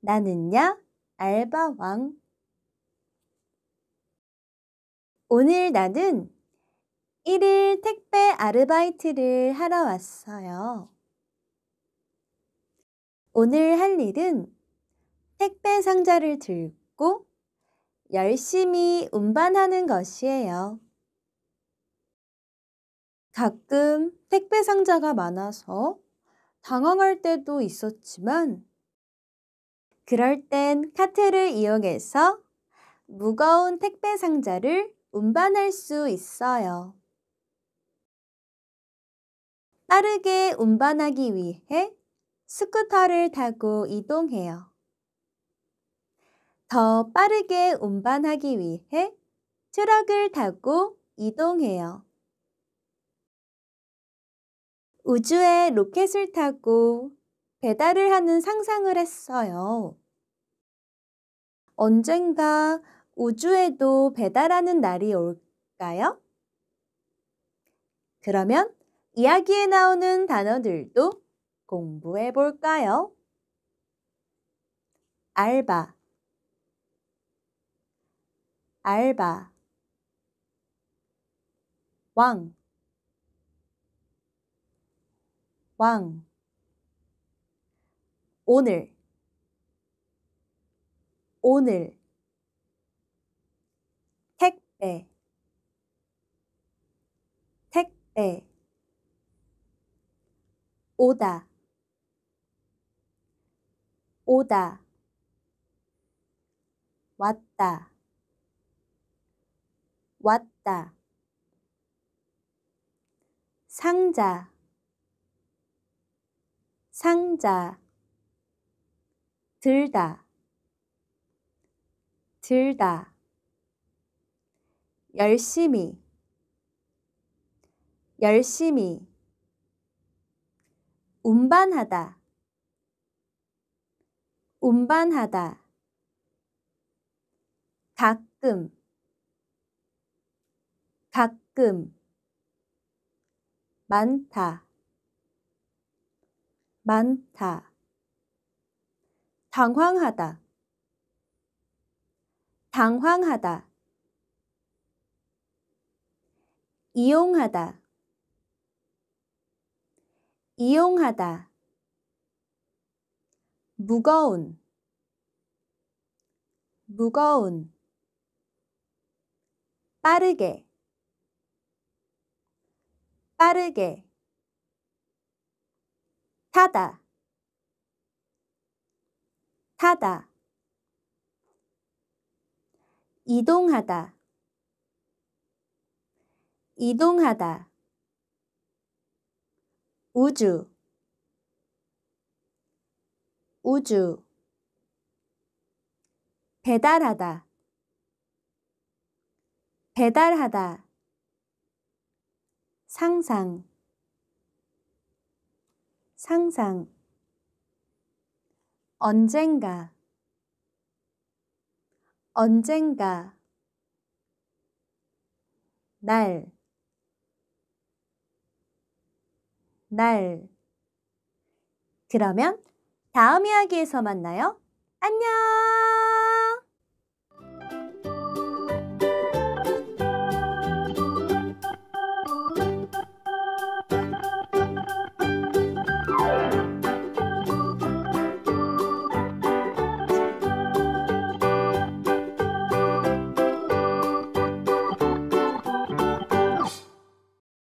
나는야 알바왕. 오늘 나는 1일 택배 아르바이트를 하러 왔어요. 오늘 할 일은 택배 상자를 들고 열심히 운반하는 것이에요. 가끔 택배 상자가 많아서 당황할 때도 있었지만 그럴 땐 카트를 이용해서 무거운 택배 상자를 운반할 수 있어요. 빠르게 운반하기 위해 스쿠터를 타고 이동해요. 더 빠르게 운반하기 위해 트럭을 타고 이동해요. 우주에 로켓을 타고 배달을 하는 상상을 했어요. 언젠가 우주에도 배달하는 날이 올까요? 그러면 이야기에 나오는 단어들도 공부해 볼까요? 알바, 알바, 왕, 왕, 오늘, 오늘, 택배, 택배, 오다, 오다, 왔다, 왔다, 상자, 상자, 들다, 들다, 열심히, 열심히, 운반하다, 운반하다, 가끔, 가끔, 많다, 많다, 당황하다, 당황하다, 이용하다, 이용하다, 무거운, 무거운, 빠르게, 빠르게, 타다, 타다, 이동하다, 이동하다, 우주, 우주, 배달하다, 배달하다, 상상, 상상, 언젠가, 언젠가, 날, 날. 그러면 다음 이야기에서 만나요. 안녕!